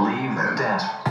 believe they're.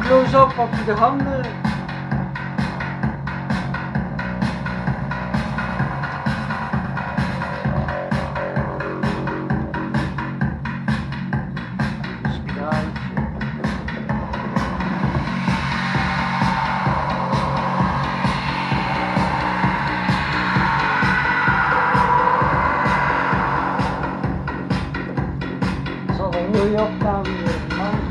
Close-up op de handen. New York Town.